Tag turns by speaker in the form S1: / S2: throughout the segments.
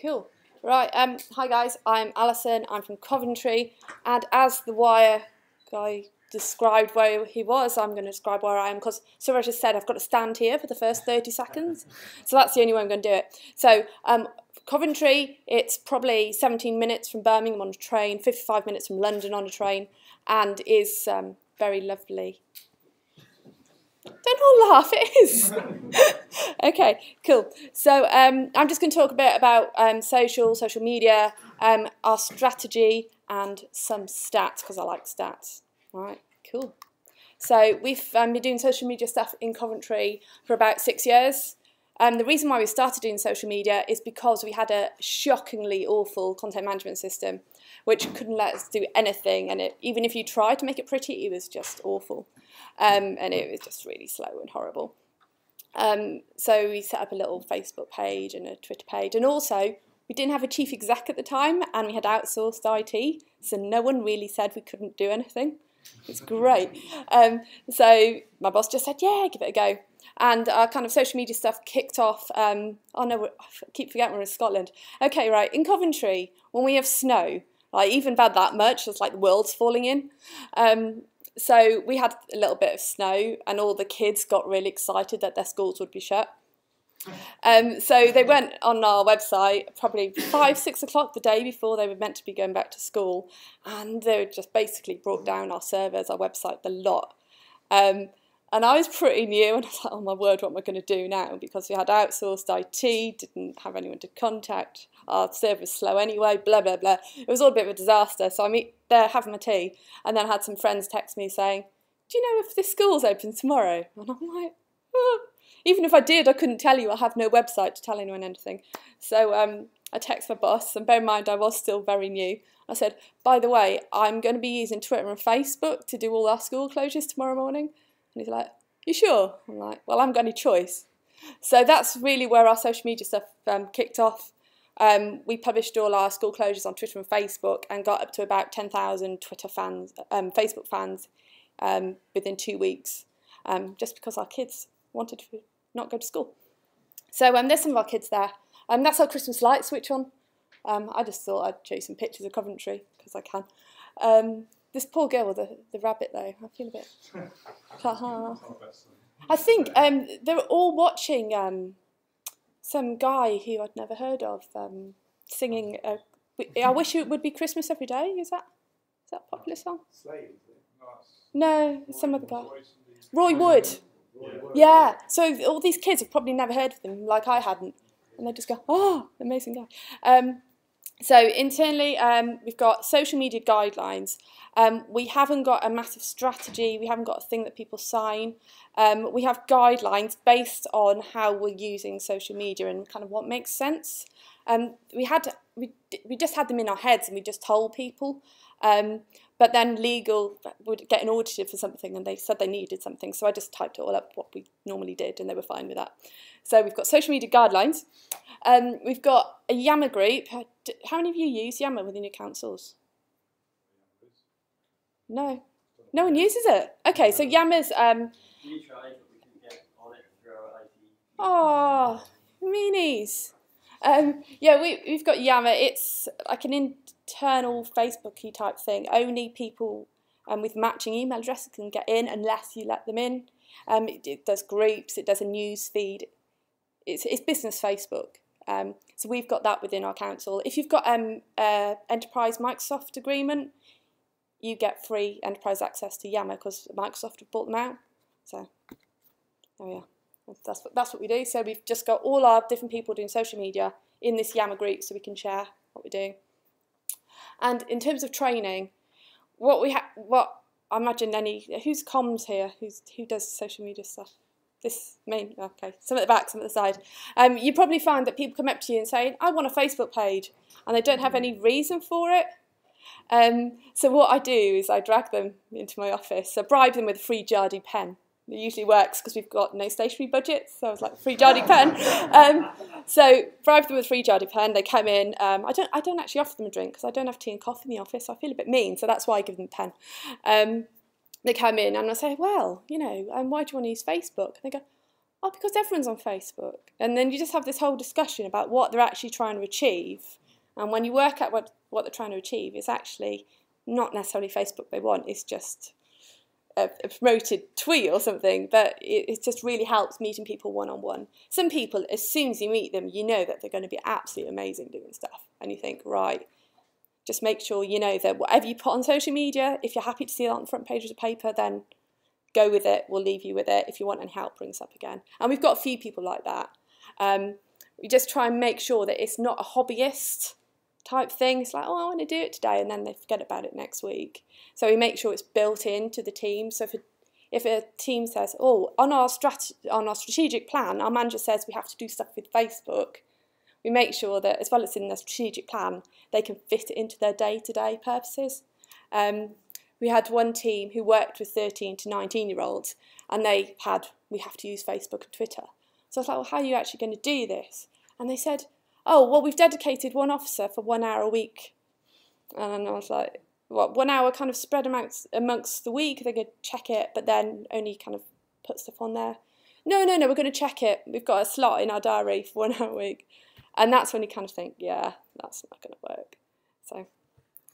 S1: Cool. Right, um, hi guys, I'm Alison, I'm from Coventry, and as the Wire guy described where he was, I'm going to describe where I am, because Suraj just said I've got to stand here for the first 30 seconds, so that's the only way I'm going to do it. So, um, Coventry, it's probably 17 minutes from Birmingham on a train, 55 minutes from London on a train, and is um, very lovely. Don't all laugh, it is. okay, cool. So um, I'm just going to talk a bit about um, social, social media, um, our strategy, and some stats, because I like stats. All right, cool. So we've um, been doing social media stuff in Coventry for about six years. Um, the reason why we started doing social media is because we had a shockingly awful content management system, which couldn't let us do anything. And it, even if you tried to make it pretty, it was just awful. Um, and it was just really slow and horrible. Um, so we set up a little Facebook page and a Twitter page. And also, we didn't have a chief exec at the time, and we had outsourced IT. So no one really said we couldn't do anything. It's great. Um, so my boss just said, yeah, give it a go and our kind of social media stuff kicked off. Um, oh no, I keep forgetting we're in Scotland. Okay, right, in Coventry, when we have snow, like even bad that much, it's like the world's falling in. Um, so we had a little bit of snow, and all the kids got really excited that their schools would be shut. Um, so they went on our website probably five, six o'clock the day before they were meant to be going back to school, and they just basically brought down our servers, our website, the lot. Um, and I was pretty new, and I was like, oh my word, what am I going to do now? Because we had outsourced IT, didn't have anyone to contact, our server was slow anyway, blah, blah, blah. It was all a bit of a disaster. So I meet there having my tea, and then I had some friends text me saying, do you know if this school's open tomorrow? And I'm like, oh. Even if I did, I couldn't tell you. I have no website to tell anyone anything. So um, I text my boss, and bear in mind, I was still very new. I said, by the way, I'm going to be using Twitter and Facebook to do all our school closures tomorrow morning. And he's like, You sure? I'm like, Well, I haven't got any choice. So that's really where our social media stuff um, kicked off. Um, we published all our school closures on Twitter and Facebook and got up to about 10,000 Twitter fans, um, Facebook fans um, within two weeks, um, just because our kids wanted to not go to school. So um, there's some of our kids there. Um, that's our Christmas light switch on. Um, I just thought I'd show you some pictures of Coventry because I can. Um, this poor girl with the, the rabbit, though, I feel a bit. I think um, they're all watching um, some guy who I'd never heard of um, singing. A, I wish it would be Christmas every day. Is that is that a popular song? No, some other guy. Roy Wood. Yeah. So all these kids have probably never heard of them, like I hadn't, and they just go, "Oh, amazing guy." Um, so internally, um, we've got social media guidelines. Um, we haven't got a massive strategy. We haven't got a thing that people sign. Um, we have guidelines based on how we're using social media and kind of what makes sense. Um, we had we we just had them in our heads and we just told people. But then legal would get an audited for something and they said they needed something. So I just typed it all up what we normally did and they were fine with that. So we've got social media guidelines. Um, we've got a Yammer group. How many of you use Yammer within your councils? No. No one uses it. Okay, so Yammer's... Um, we but we get on it through our IT. Oh, meanies. Um, yeah, we, we've got Yammer. It's like an internal Facebooky type thing. Only people um, with matching email addresses can get in unless you let them in. Um, it, it does groups, it does a news feed. It's, it's business Facebook. Um, so we've got that within our council. If you've got um, uh, enterprise Microsoft agreement, you get free enterprise access to Yammer because Microsoft have bought them out. So, oh yeah, that's what, that's what we do. So we've just got all our different people doing social media in this Yammer group so we can share what we're doing. And in terms of training, what we have, what I imagine any, who's comms here, who's, who does social media stuff? This main, okay, some at the back, some at the side. Um, you probably find that people come up to you and say, I want a Facebook page, and they don't have any reason for it. Um, so what I do is I drag them into my office, I bribe them with a free Jadu pen. It usually works because we've got no stationery budget, so I was like, free Jadu pen. Um, so bribe them with free Jadu pen. They come in. Um, I don't. I don't actually offer them a drink because I don't have tea and coffee in the office. So I feel a bit mean, so that's why I give them pen. Um, they come in and I say, well, you know, um, why do you want to use Facebook? And they go, Oh, because everyone's on Facebook. And then you just have this whole discussion about what they're actually trying to achieve. And when you work out what, what they're trying to achieve, it's actually not necessarily Facebook they want, it's just a, a promoted tweet or something. But it, it just really helps meeting people one on one. Some people, as soon as you meet them, you know that they're going to be absolutely amazing doing stuff. And you think, right, just make sure you know that whatever you put on social media, if you're happy to see it on the front page of the paper, then go with it. We'll leave you with it. If you want any help, bring us up again. And we've got a few people like that. Um, we just try and make sure that it's not a hobbyist type thing. It's like, oh, I want to do it today, and then they forget about it next week. So we make sure it's built into the team. So if a, if a team says, oh, on our strat- on our strategic plan, our manager says we have to do stuff with Facebook, we make sure that as well as in their strategic plan, they can fit it into their day-to-day purposes. Um, we had one team who worked with 13 to 19 year olds and they had, we have to use Facebook and Twitter. So I was like, well, how are you actually going to do this? And they said, oh, well, we've dedicated one officer for one hour a week. And I was like, what, one hour kind of spread amongst, amongst the week? Going to check it, but then only kind of put stuff on there. No, no, no, we're going to check it. We've got a slot in our diary for one hour a week. And that's when you kind of think, yeah, that's not going to work. So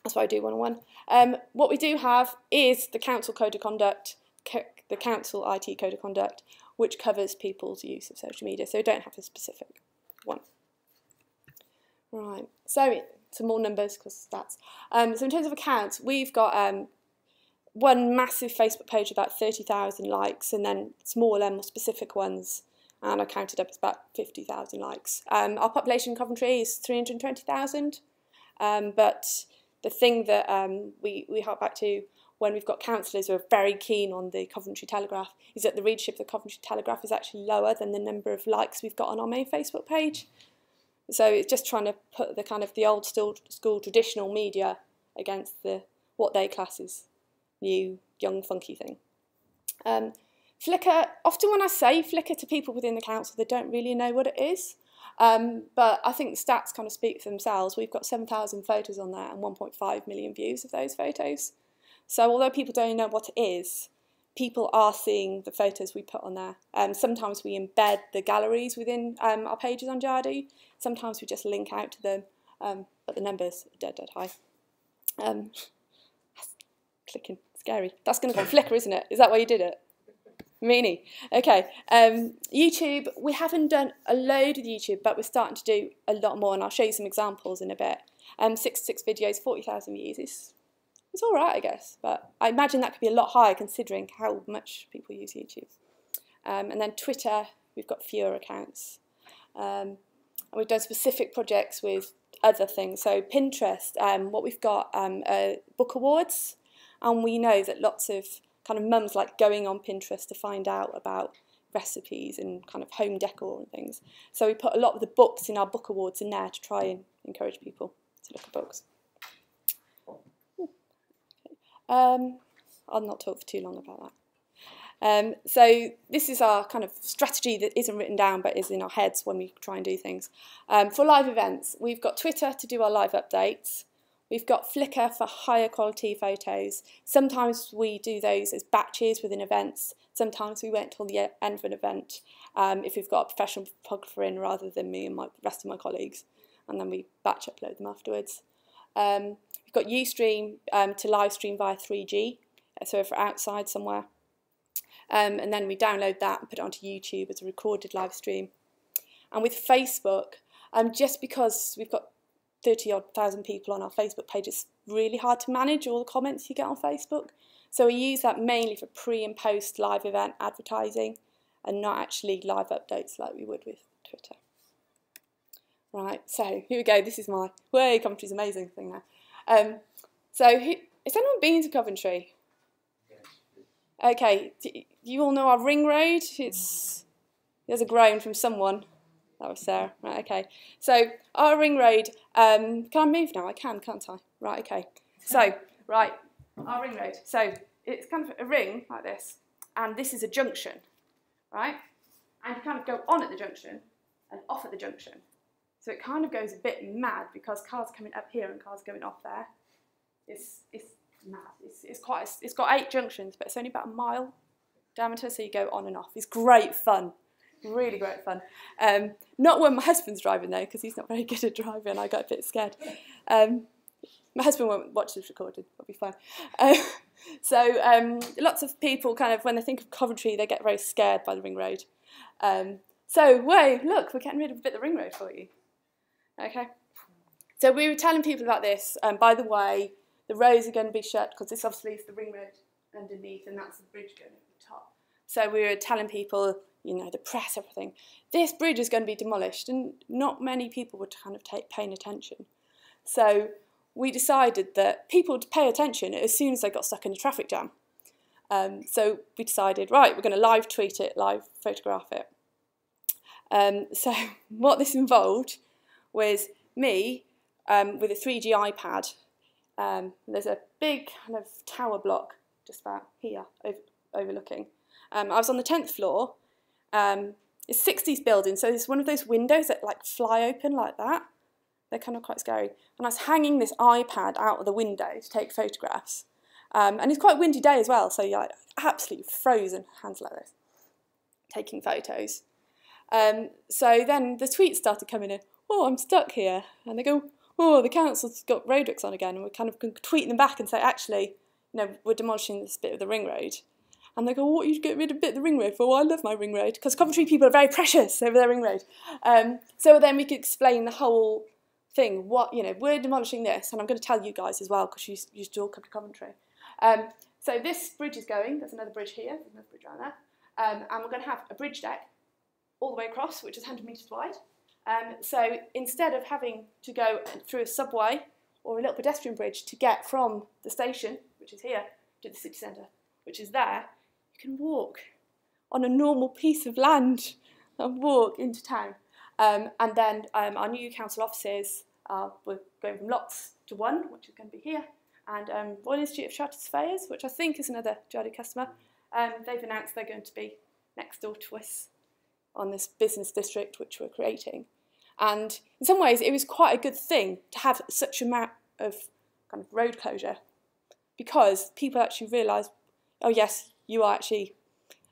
S1: that's why I do one-on-one. Um, what we do have is the council code of conduct, the council IT code of conduct, which covers people's use of social media. So we don't have a specific one. Right, so some more numbers because that's. Um, so in terms of accounts, we've got um, one massive Facebook page with about 30,000 likes and then smaller, more specific ones and I counted up it's about 50,000 likes. Um, our population in Coventry is 320,000, um, but the thing that um, we, we hark back to when we've got councillors who are very keen on the Coventry Telegraph is that the readership of the Coventry Telegraph is actually lower than the number of likes we've got on our main Facebook page. So it's just trying to put the kind of the old school, traditional media against the what they class as new, young, funky thing. Um, Flickr, often when I say Flickr to people within the council, they don't really know what it is. Um, but I think the stats kind of speak for themselves. We've got 7,000 photos on there and 1.5 million views of those photos. So although people don't know what it is, people are seeing the photos we put on there. Um, sometimes we embed the galleries within um, our pages on Jadu. Sometimes we just link out to them, um, but the numbers are dead, dead high. Um, clicking, scary. That's going to go on Flickr, isn't it? Is that why you did it? Meanie. Okay. Um, YouTube, we haven't done a load of YouTube, but we're starting to do a lot more, and I'll show you some examples in a bit. Um, 66 videos, 40,000 views. It's, it's all right, I guess, but I imagine that could be a lot higher considering how much people use YouTube. Um, and then Twitter, we've got fewer accounts. Um, and we've done specific projects with other things. So Pinterest, um, what we've got um, book awards, and we know that lots of kind of mums like going on Pinterest to find out about recipes and kind of home decor and things. So we put a lot of the books in our book awards in there to try and encourage people to look at books. Um, I'll not talk for too long about that. Um, so this is our kind of strategy that isn't written down but is in our heads when we try and do things. Um, for live events, we've got Twitter to do our live updates. We've got Flickr for higher quality photos. Sometimes we do those as batches within events. Sometimes we wait until the end of an event um, if we've got a professional photographer in rather than me and my, rest of my colleagues. And then we batch upload them afterwards. Um, got Ustream um, to live stream via 3G, so if we're outside somewhere. Um, and then we download that and put it onto YouTube as a recorded live stream. And with Facebook, um, just because we've got 30 odd thousand people on our Facebook page, it's really hard to manage all the comments you get on Facebook. So we use that mainly for pre and post live event advertising and not actually live updates like we would with Twitter. Right, so here we go. This is my way Coventry's amazing thing now. Um, so who, has anyone been to Coventry? Okay, do you all know our ring road? It's there's a groan from someone. That was Sarah. Right, okay. So our ring road, um, can I move now? I can, can't I? Right, okay. So, right, our ring road. So it's kind of a ring like this, and this is a junction, right? And you kind of go on at the junction and off at the junction. So it kind of goes a bit mad because cars coming up here and cars going off there. It's, it's mad. It's, it's quite. It's got eight junctions, but it's only about a mile diameter, so you go on and off. It's great fun really great fun. Um, not when my husband's driving though, because he's not very good at driving. And I got a bit scared. Um, my husband won't watch this recorded. I'll be fine. Uh, so um, lots of people kind of when they think of Coventry, they get very scared by the ring road. Um, so whoa, look, we're getting rid of a bit of the ring road for you. Okay. So we were telling people about this. Um, by the way, the roads are going to be shut because this obviously is the ring road underneath, and that's the bridge going over the top. So we were telling people, you know, the press, everything. This bridge is going to be demolished, and not many people were kind of take, paying attention. So we decided that people would pay attention as soon as they got stuck in a traffic jam. Um, so we decided, right, we're going to live tweet it, live photograph it. Um, so what this involved was me um, with a 3G iPad. Um, there's a big kind of tower block just about here, over, overlooking. Um, I was on the 10th floor. Um, it's 60s building, so it's one of those windows that like fly open like that. They're kind of quite scary. And I was hanging this iPad out of the window to take photographs. Um, and it's quite a windy day as well, so you're like absolutely frozen, hands like this, taking photos. Um, so then the tweets started coming in, oh, I'm stuck here. And they go, oh, the council's got roadworks on again. And we kind of tweet them back and say, actually, you know, we're demolishing this bit of the ring road. And they go, what you get rid of a bit of the ring road for? Well, I love my ring road because Coventry people are very precious over their ring road. Um, so then we could explain the whole thing. What you know, we're demolishing this, and I'm going to tell you guys as well because you you all come to Coventry. Um, so this bridge is going. There's another bridge here. There's another bridge around there, um, and we're going to have a bridge deck all the way across, which is 100 metres wide. Um, so instead of having to go through a subway or a little pedestrian bridge to get from the station, which is here, to the city centre, which is there, you can walk on a normal piece of land and walk into town. Um, and then um, our new council offices, uh, we're going from lots to one, which is going to be here, and um, Royal Institute of Chartered Surveyors, which I think is another Jadu customer, um, they've announced they're going to be next door to us on this business district which we're creating. And in some ways, it was quite a good thing to have such a amount of kind of road closure because people actually realise, oh yes, you are actually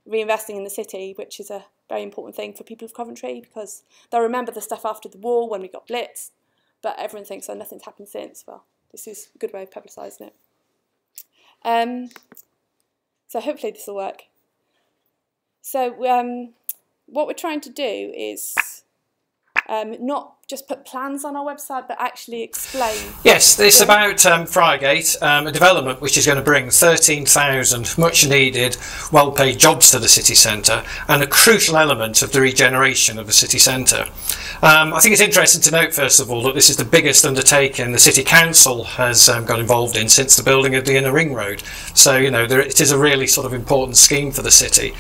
S1: reinvesting in the city, which is a very important thing for people of Coventry because they'll remember the stuff after the war when we got blitzed, but everyone thinks, oh, nothing's happened since. Well, this is a good way of publicising it. Um, so hopefully this will work. So um, what we're trying to do is um, not just put plans on our website, but actually explain.
S2: Yes, it's about um, Friargate, um, a development which is going to bring 13,000 much needed, well paid jobs to the city centre and a crucial element of the regeneration of the city centre. Um, I think it's interesting to note, first of all, that this is the biggest undertaking the City Council has um, got involved in since the building of the Inner Ring Road. So, you know, there, it is a really sort of important scheme for the city.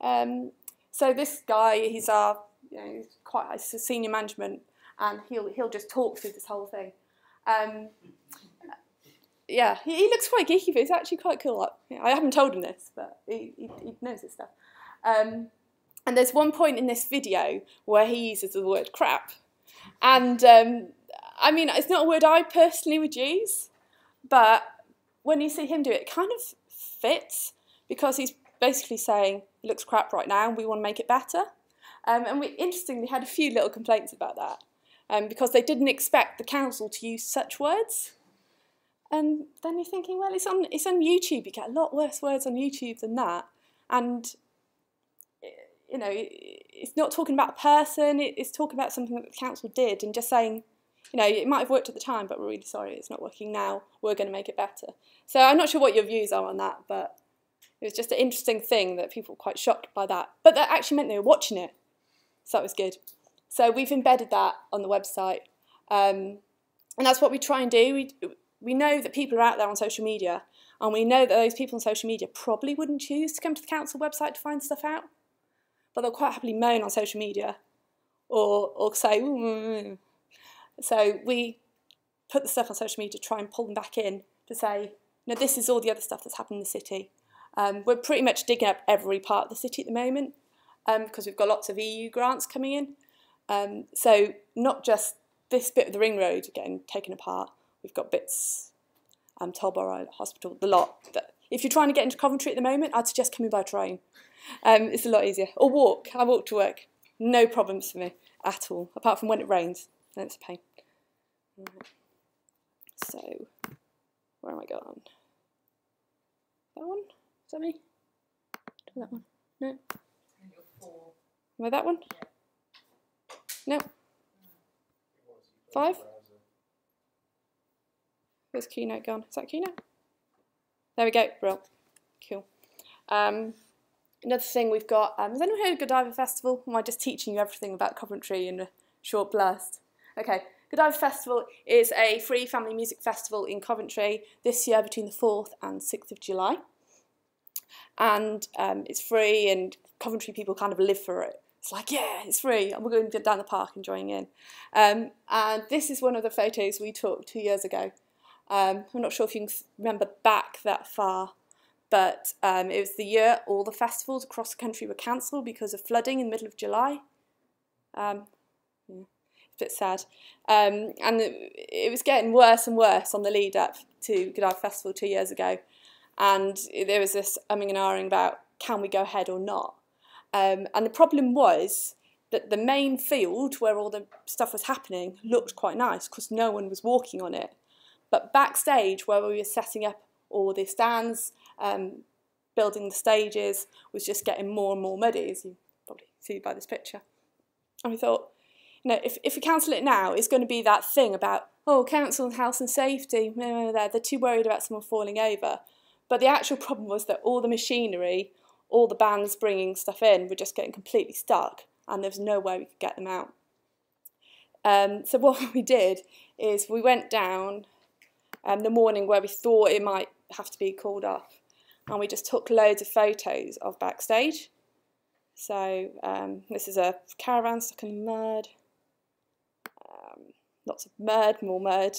S1: Um, so this guy, he's our you know, he's quite a senior management, and he'll he'll just talk through this whole thing. Um, yeah, he, he, looks quite geeky, but he's actually quite cool. I haven't told him this, but he, he, he knows this stuff. Um, and there's one point in this video where he uses the word crap. And um, I mean, it's not a word I personally would use, but when you see him do it, it kind of fits because he's basically saying, looks crap right now and we want to make it better. Um, and we interestingly had a few little complaints about that um, because they didn't expect the council to use such words. And then you're thinking, well, it's on it's on YouTube. You get a lot worse words on YouTube than that. And you know, it's not talking about a person. It's talking about something that the council did, and just saying, you know, it might have worked at the time, but we're really sorry it's not working now. We're going to make it better. So I'm not sure what your views are on that, but it was just an interesting thing that people were quite shocked by that. But that actually meant they were watching it. So that was good. So we've embedded that on the website. Um, and that's what we try and do. We, we know that people are out there on social media, and we know that those people on social media probably wouldn't choose to come to the council website to find stuff out, but they'll quite happily moan on social media or, or say, Ooh. Mm, mm, mm. so we put the stuff on social media to try and pull them back in to say, no, this is all the other stuff that's happened in the city. Um, we're pretty much digging up every part of the city at the moment um, because we've got lots of EU grants coming in. Um, so not just this bit of the ring road getting taken apart, we've got bits, um, Tolborough Hospital, the lot that If you're trying to get into Coventry at the moment, I'd suggest coming by train. Um, it's a lot easier. Or walk. I walk to work. No problems for me at all, apart from when it rains. Then it's a pain. So, where am I going? That one? Is that me? That one? No. Am I that one? No. Five? Where's Keynote gone? Is that Keynote? There we go, bro. Cool. Um, another thing we've got, um, has anyone heard of Godiva Festival? Am I just teaching you everything about Coventry in a short blast? Okay, Godiva Festival is a free family music festival in Coventry this year between the 4th and 6th of July. And um, it's free and Coventry people kind of live for it. It's like, yeah, it's free, and we're going down the park enjoying it. Um, and this is one of the photos we took two years ago. Um, I'm not sure if you can remember back that far, but um, it was the year all the festivals across the country were cancelled because of flooding in the middle of July. Um, it's a bit sad. Um, and it, was getting worse and worse on the lead up to Godiva Festival two years ago. And there was this umming and ahhing about can we go ahead or not. Um, and the problem was that the main field where all the stuff was happening looked quite nice because no one was walking on it. But backstage, where we were setting up all the stands, um, building the stages, was just getting more and more muddy, as you probably see by this picture. And we thought, you know, if, if we cancel it now, it's going to be that thing about, oh, council and health and safety, they're, they're too worried about someone falling over. But the actual problem was that all the machinery, all the bands bringing stuff in were just getting completely stuck and there was no way we could get them out. Um, so what we did is we went down um, the morning where we thought it might have to be called off. And we just took loads of photos of backstage. So um, this is a caravan stuck in mud. Um, lots of mud, more mud,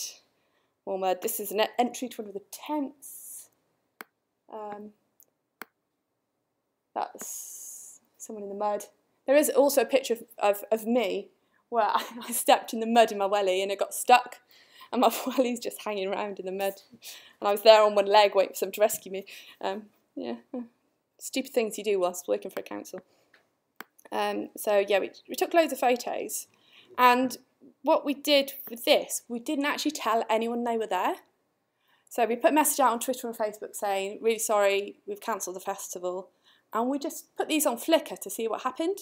S1: more mud. This is an entry to one of the tents. Um, that's someone in the mud. There is also a picture of, of, of me where I, I stepped in the mud in my welly and it got stuck and my welly's just hanging around in the mud. And I was there on one leg waiting for someone to rescue me. Um, yeah, stupid things you do whilst working for a council. Um, so yeah, we, we took loads of photos, and what we did with this, we didn't actually tell anyone they were there. So we put a message out on Twitter and Facebook saying, really sorry, we've cancelled the festival. And we just put these on Flickr to see what happened.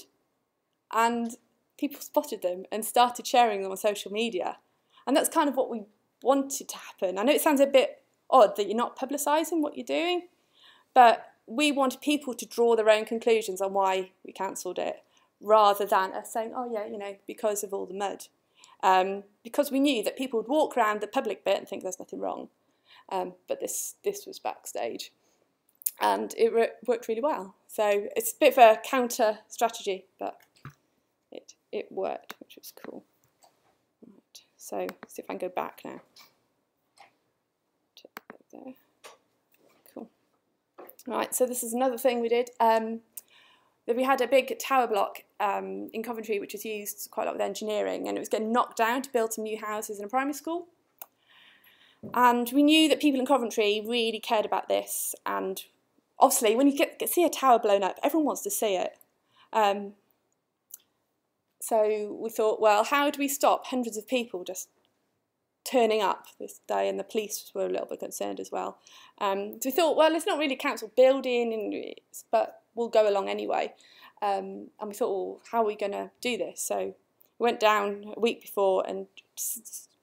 S1: And people spotted them and started sharing them on social media. And that's kind of what we wanted to happen. I know it sounds a bit odd that you're not publicising what you're doing, but we wanted people to draw their own conclusions on why we cancelled it, rather than us saying, oh yeah, you know, because of all the mud. Um, because we knew that people would walk around the public bit and think there's nothing wrong. Um, but this, this was backstage. And it worked really well. So it's a bit of a counter strategy, but it, it worked, which was cool. So see if I can go back now. There. Cool. Right, so this is another thing we did. Um, we had a big tower block um, in Coventry which was used quite a lot with engineering and it was getting knocked down to build some new houses in a primary school. And we knew that people in Coventry really cared about this and obviously when you get, get see a tower blown up, everyone wants to see it. Um, so we thought, well, how do we stop hundreds of people just turning up this day? And the police were a little bit concerned as well. Um, so we thought, well, it's not really council building, but we'll go along anyway. Um, and we thought, well, how are we going to do this? So we went down a week before and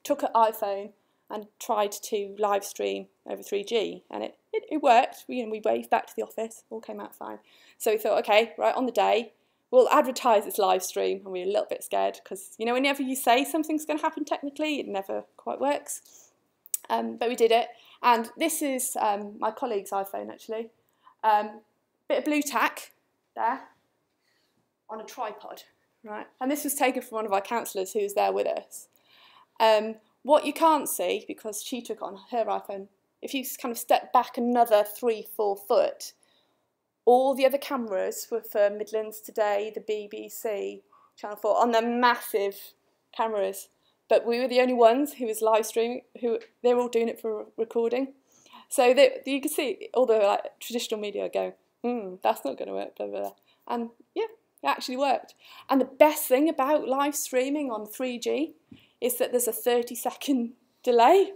S1: took an iPhone and tried to live stream over 3G, and it, it, it worked. We, you know, we waved back to the office, all came out fine. So we thought, okay, right on the day, we'll advertise this live stream and we're a little bit scared because you know whenever you say something's going to happen technically it never quite works um, but we did it and this is um, my colleague's iphone actually um, bit of Blu Tack there on a tripod right and this was taken from one of our councillors who was there with us um, what you can't see because she took on her iphone if you kind of step back another three four foot all the other cameras were for Midlands Today, the BBC, Channel 4, on their massive cameras. But we were the only ones who was live streaming, who they were all doing it for recording. So they, you can see all the like traditional media go, hmm, that's not going to work, blah, blah, blah. And yeah, it actually worked. And the best thing about live streaming on 3G is that there's a 30 second delay.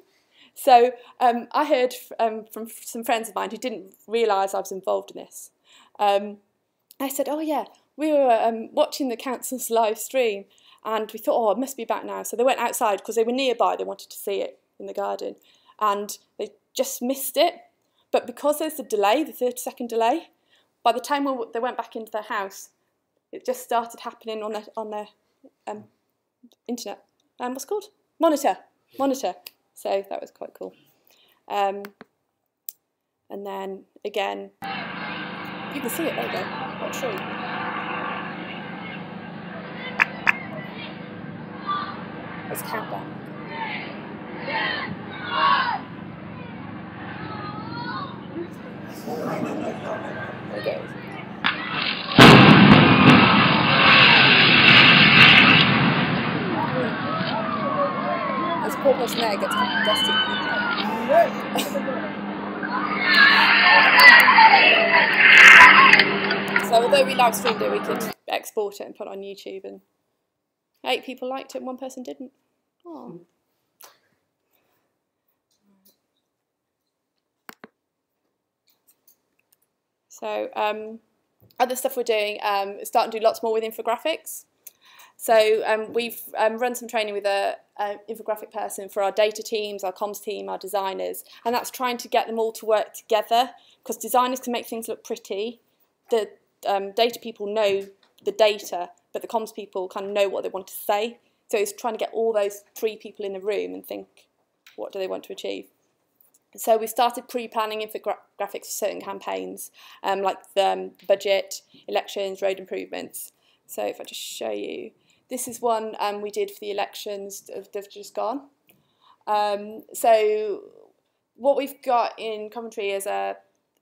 S1: So um, I heard um, from some friends of mine who didn't realise I was involved in this. Um, I said, oh yeah, we were um, watching the council's live stream and we thought, oh, it must be back now. So they went outside because they were nearby, they wanted to see it in the garden. And they just missed it. But because there's a delay, the 30 second delay, by the time they went back into their house, it just started happening on their, on their um, internet. Um, what's called? Monitor. Monitor. So that was quite cool. Um, and then again, you can see it, there you go, that tree. It's countdown. Dusty. so although we live streamed it, we could export it and put it on YouTube and eight people liked it and one person didn't. Oh. So um, other stuff we're doing, um, starting to do lots more with infographics. So um, we've um, run some training with a, a, infographic person for our data teams, our comms team, our designers, and that's trying to get them all to work together because designers can make things look pretty. The um, data people know the data, but the comms people kind of know what they want to say. So it's trying to get all those three people in the room and think, what do they want to achieve? So we started pre-planning infographics for certain campaigns, um, like the um, budget, elections, road improvements. So if I just show you, this is one um, we did for the elections that have just gone. Um, so what we've got in Coventry is a,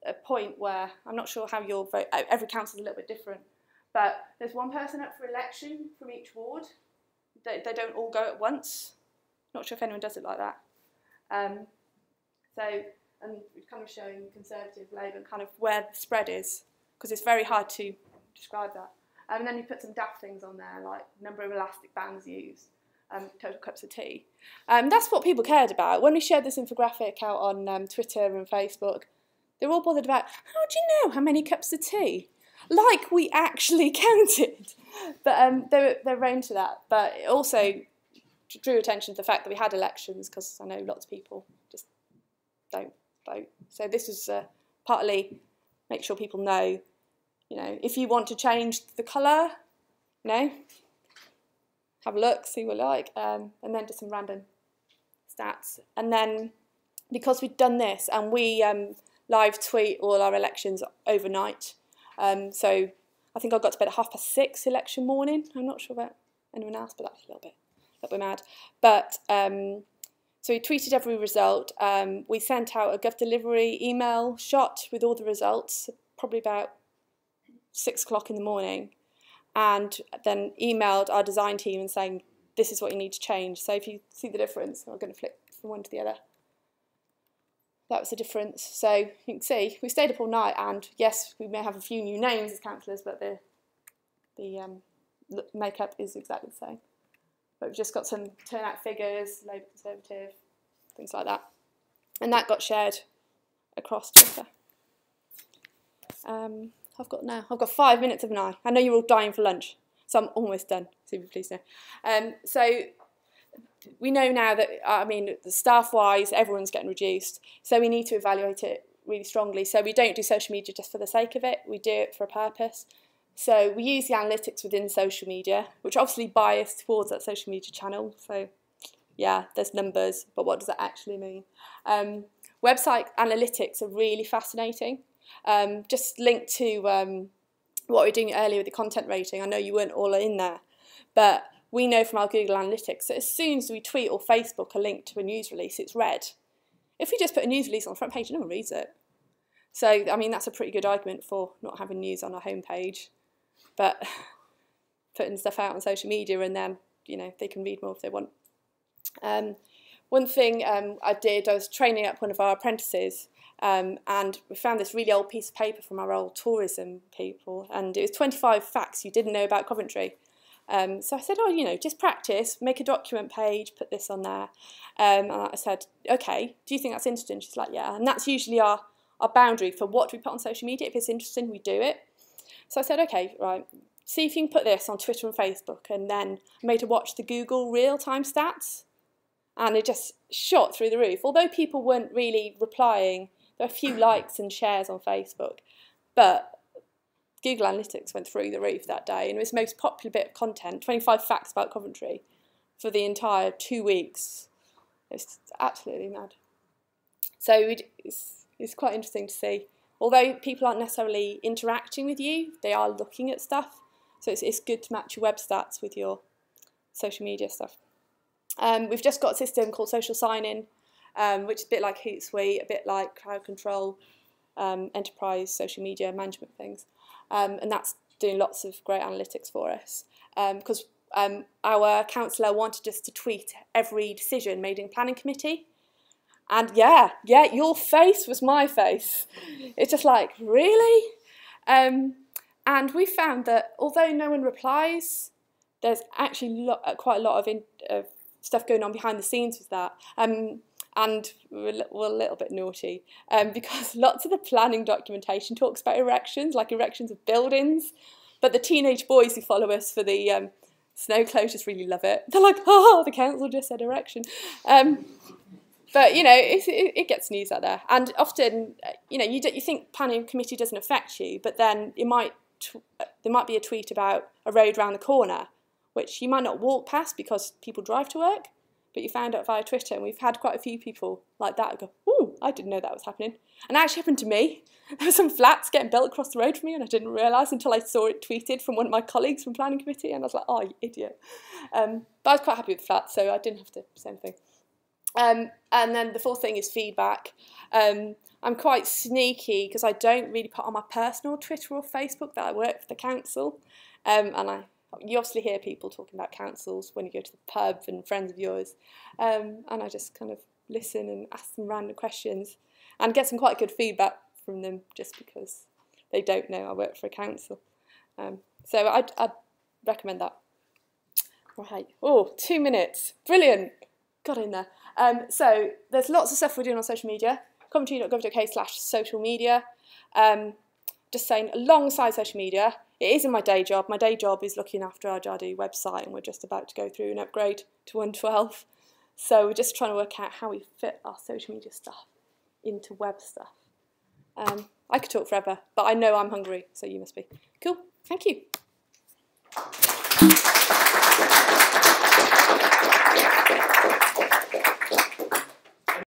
S1: a point where, I'm not sure how your vote, every council is a little bit different, but there's one person up for election from each ward. They, they don't all go at once. Not sure if anyone does it like that. Um, so, and we've kind of shown Conservative, Labour, kind of where the spread is, because it's very hard to describe that. Um, and then you put some daft things on there, like number of elastic bands used, um, total cups of tea. Um, that's what people cared about. When we shared this infographic out on um, Twitter and Facebook, they were all bothered about, how do you know how many cups of tea? Like we actually counted. But um, they, were, they were into that. But it also drew attention to the fact that we had elections, because I know lots of people just don't vote. So this was uh, partly make sure people know, you know, if you want to change the colour, you know, have a look, see what you like, um, and then do some random stats. And then because we've done this and we um, live tweet all our elections overnight, um, so I think I got to bed at half past six election morning. I'm not sure about anyone else, but that's a little bit, a little bit mad. But um, so we tweeted every result. Um, we sent out a Gov Delivery email shot with all the results, probably about six o'clock in the morning, and then emailed our design team and saying, this is what you need to change. So if you see the difference, I'm going to flip from one to the other. That was the difference. So you can see we stayed up all night, and yes, we may have a few new names as councillors, but the the um, makeup is exactly the same. But we've just got some turnout figures, Labour Conservative, things like that. And that got shared across Twitter. Um, I've got now, I've got five minutes of an eye. I know you're all dying for lunch, so I'm almost done, super pleased now. Um, so we know now that, I mean, staff-wise, everyone's getting reduced, so we need to evaluate it really strongly. So we don't do social media just for the sake of it, we do it for a purpose. So we use the analytics within social media, which obviously bias towards that social media channel. So yeah, there's numbers, but what does that actually mean? Um, website analytics are really fascinating. Um, just linked to um, what we were doing earlier with the content rating. I know you weren't all in there, but we know from our Google Analytics that as soon as we tweet or Facebook a link to a news release, it's read. If we just put a news release on the front page, no one reads it. So, I mean, that's a pretty good argument for not having news on our homepage but putting stuff out on social media and then you know they can read more if they want. Um, one thing um, I did, I was training up one of our apprentices, Um, and we found this really old piece of paper from our old tourism people, and it was 25 facts you didn't know about Coventry. Um, so I said, oh, you know, just practice, make a document page, put this on there. Um, and I said, okay, do you think that's interesting? She's like, yeah. And that's usually our, our boundary for what we put on social media. If it's interesting, we do it. So I said, okay, right, see if you can put this on Twitter and Facebook. And then made her watch the Google real-time stats. And it just shot through the roof. Although people weren't really replying, there were a few likes and shares on Facebook. But Google Analytics went through the roof that day, and it was the most popular bit of content 25 facts about Coventry for the entire two weeks. It's absolutely mad. So it's, it's quite interesting to see. Although people aren't necessarily interacting with you, they are looking at stuff. So it's, it's good to match your web stats with your social media stuff. Um, we've just got a system called Social Sign-In, um, which is a bit like Hootsuite, a bit like Crowd Control, um, enterprise social media management things um, and that's doing lots of great analytics for us because um, um, our councillor wanted us to tweet every decision made in planning committee. And yeah, yeah, your face was my face. It's just like, really? Um, and we found that although no one replies, there's actually lo quite a lot of, in, of stuff going on behind the scenes with that. Um, and we're, we're a little bit naughty um, because lots of the planning documentation talks about erections, like erections of buildings, but the teenage boys who follow us for the um, snow closures really love it. They're like, oh, the council just said erection. Um, but you know, it, it, it, gets news out there, and often, you know, you you think planning committee doesn't affect you, but then it might there might be a tweet about a road round the corner, which you might not walk past because people drive to work, but you found out via Twitter, and we've had quite a few people like that go, "Oh, I didn't know that was happening," and it actually happened to me. There were some flats getting built across the road from me, and I didn't realise until I saw it tweeted from one of my colleagues from planning committee, and I was like, "Oh, you idiot!" Um, but I was quite happy with the flats, so I didn't have to say anything. Um, and then the fourth thing is feedback. Um, I'm quite sneaky because I don't really put on my personal Twitter or Facebook that I work for the council, um, and I you obviously hear people talking about councils when you go to the pub and friends of yours. Um, and I just kind of listen and ask them random questions and get some quite good feedback from them just because they don't know I work for a council. Um, so I'd, I'd recommend that. Right, oh, two minutes, brilliant, got in there. Um, so there's lots of stuff we're doing on social media, coventry.gov.uk slash social media. Um, just saying, alongside social media, it is in my day job. My day job is looking after our Jadu website, and we're just about to go through an upgrade to 112. So we're just trying to work out how we fit our social media stuff into web stuff. Um, I could talk forever, but I know I'm hungry, so you must be. Cool. Thank you.